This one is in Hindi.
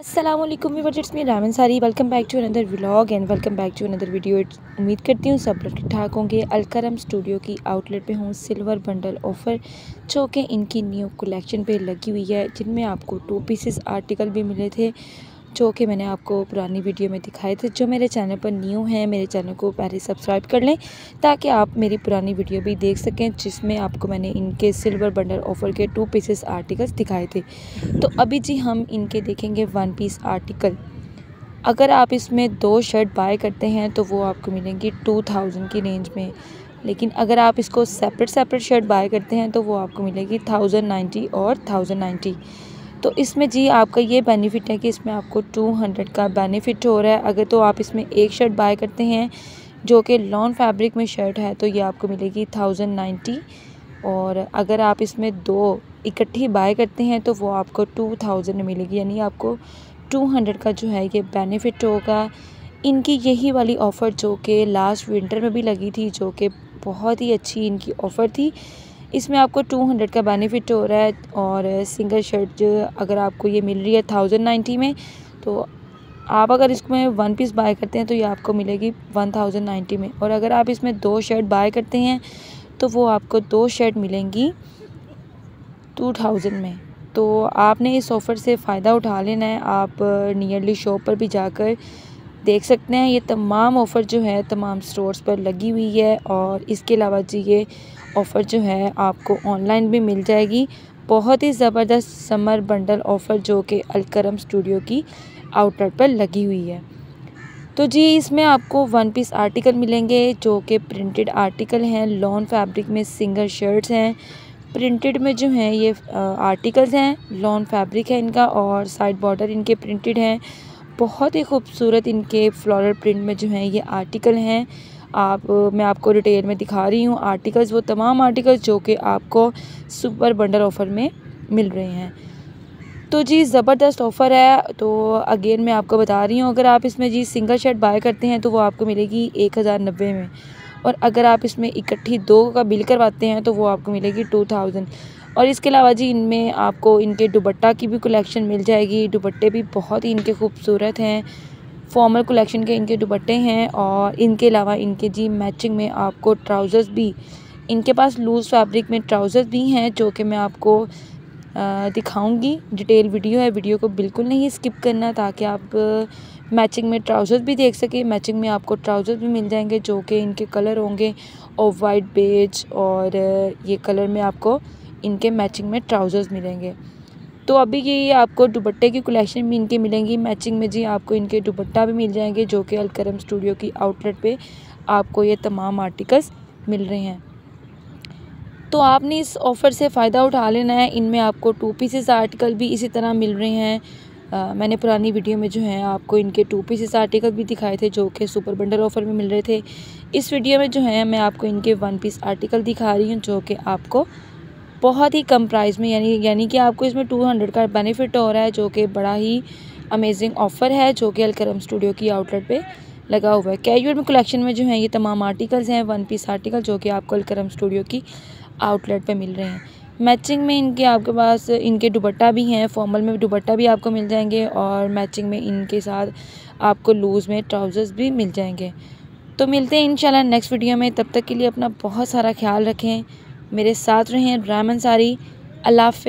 असलम इट्स मी रामन सारी welcome back to another vlog and welcome back to another video उम्मीद करती हूँ। सब लोग ठीक ठाक होंगे। अलकरम स्टूडियो की आउटलेट पे हूँ। सिल्वर बंडल ऑफ़र जो कि इनकी न्यू कलेक्शन पे लगी हुई है, जिनमें आपको टू पीसेस आर्टिकल भी मिले थे। जो कि मैंने आपको पुरानी वीडियो में दिखाए थे, जो मेरे चैनल पर न्यू हैं, मेरे चैनल को पहले सब्सक्राइब कर लें ताकि आप मेरी पुरानी वीडियो भी देख सकें, जिसमें आपको मैंने इनके सिल्वर बंडल ऑफ़र के टू पीसेस आर्टिकल्स दिखाए थे। तो अभी जी हम इनके देखेंगे वन पीस आर्टिकल अगर आप इसमें दो शर्ट बाय करते हैं तो वो आपको मिलेंगी टू थाउज़ेंड की रेंज में। लेकिन अगर आप इसको सेपरेट सेपरेट शर्ट बाय करते हैं तो वो आपको मिलेगी थाउज़ेंड नाइन्टी और थाउज़ेंड नाइन्टी तो इसमें जी आपका ये बेनिफिट है कि इसमें आपको टू हंड्रेड का बेनिफिट हो रहा है। अगर तो आप इसमें एक शर्ट बाय करते हैं, जो कि लॉन फैब्रिक में शर्ट है तो ये आपको मिलेगी थाउज़ेंड नाइन्टी और अगर आप इसमें दो इकट्ठी बाय करते हैं तो वो आपको टू थाउज़ेंड मिलेगी। यानी आपको टू हंड्रेड का जो है, ये बेनिफिट होगा। इनकी यही वाली ऑफ़र जो कि लास्ट विंटर में भी लगी थी, जो कि बहुत ही अच्छी इनकी ऑफ़र थी। इसमें आपको टू हंड्रेड का बेनिफिट हो रहा है और सिंगल शर्ट जो अगर आपको ये मिल रही है थाउज़ेंड नाइन्टी में तो आप अगर इसमें वन पीस बाय करते हैं तो ये आपको मिलेगी वन थाउज़ेंड नाइन्टी में। और अगर आप इसमें दो शर्ट बाय करते हैं तो वो आपको दो शर्ट मिलेंगी टू थाउज़ेंड में। तो आपने इस ऑफ़र से फ़ायदा उठा लेना है। आप नियरली शॉप पर भी जाकर देख सकते हैं। ये तमाम ऑफ़र जो है, तमाम स्टोर्स पर लगी हुई है और इसके अलावा जी ये ऑफ़र जो है आपको ऑनलाइन भी मिल जाएगी। बहुत ही ज़बरदस्त समर बंडल ऑफ़र जो कि अलकरम स्टूडियो की आउटलेट पर लगी हुई है। तो जी, इसमें आपको वन पीस आर्टिकल मिलेंगे जो कि प्रिंटेड आर्टिकल हैं, लॉन फैब्रिक में सिंगल शर्ट्स हैं। प्रिंटेड में जो हैं ये आर्टिकल्स हैं, लॉन फैब्रिक है इनका और साइड बॉर्डर इनके प्रिंटेड हैं। बहुत ही खूबसूरत इनके फ्लोरल प्रिंट में जो हैं ये आर्टिकल हैं। आप, मैं आपको डिटेल में दिखा रही हूँ आर्टिकल्स, वो तमाम आर्टिकल्स जो कि आपको सुपर बंडल ऑफ़र में मिल रहे हैं। तो जी, ज़बरदस्त ऑफ़र है। तो अगेन मैं आपको बता रही हूँ, अगर आप इसमें जी सिंगल शर्ट बाय करते हैं तो वो आपको मिलेगी एक हज़ार नब्बे में। और अगर आप इसमें इकट्ठी दो का बिल करवाते हैं तो वो आपको मिलेगी टू थाउज़ेंड और इसके अलावा जी, इनमें आपको इनके दुबट्टा की भी कलेक्शन मिल जाएगी। दुबट्टे भी बहुत ही इनके खूबसूरत हैं। फॉर्मल कलेक्शन के इनके दुपट्टे हैं और इनके अलावा इनके जी मैचिंग में आपको ट्राउज़र्स भी, इनके पास लूज़ फैब्रिक में ट्राउज़र्स भी हैं जो कि मैं आपको दिखाऊँगी। डिटेल वीडियो है वीडियो को बिल्कुल नहीं स्किप करना ताकि आप मैचिंग में ट्राउज़र्स भी देख सकें। मैचिंग में आपको ट्राउज़र्स भी मिल जाएँगे जो कि इनके कलर होंगे और वाइट बेज और ये कलर में आपको इनके मैचिंग में ट्राउज़र्स मिलेंगे। तो अभी ये आपको दुपट्टे की कलेक्शन भी इनके मिलेंगी। मैचिंग में जी आपको इनके दुपट्टा भी मिल जाएँगे जो कि अलकरम स्टूडियो की आउटलेट पे आपको ये तमाम आर्टिकल्स मिल रहे हैं। तो आपने इस ऑफ़र से फ़ायदा उठा लेना है। इनमें आपको टू पीसेस आर्टिकल भी इसी तरह मिल रहे हैं। आ, मैंने पुरानी वीडियो में जो है आपको इनके टू पीसेस आर्टिकल भी दिखाए थे जो कि सुपर बंडल ऑफ़र में मिल रहे थे। इस वीडियो में जो है मैं आपको इनके वन पीस आर्टिकल दिखा रही हूँ जो कि आपको बहुत ही कम प्राइस में, यानी यानी कि आपको इसमें टू हंड्रेड का बेनिफिट हो रहा है, जो कि बड़ा ही अमेजिंग ऑफ़र है, जो कि अलकरम स्टूडियो की आउटलेट पे लगा हुआ है। कैजुअल में कलेक्शन में जो है, ये तमाम आर्टिकल्स हैं वन पीस आर्टिकल जो कि आपको अलकरम स्टूडियो की आउटलेट पे मिल रहे हैं। मैचिंग में इनके आपके पास, इनके दुबट्टा भी हैं फॉर्मल में दुबट्टा भी आपको मिल जाएँगे, और मैचिंग में इनके साथ आपको लूज़ में ट्राउज़र्स भी मिल जाएँगे। तो मिलते हैं, इंशाल्लाह नेक्स्ट वीडियो में। तब तक के लिए अपना बहुत सारा ख्याल रखें। मेरे साथ रहें रामन सारी। अल्लाह हाफ़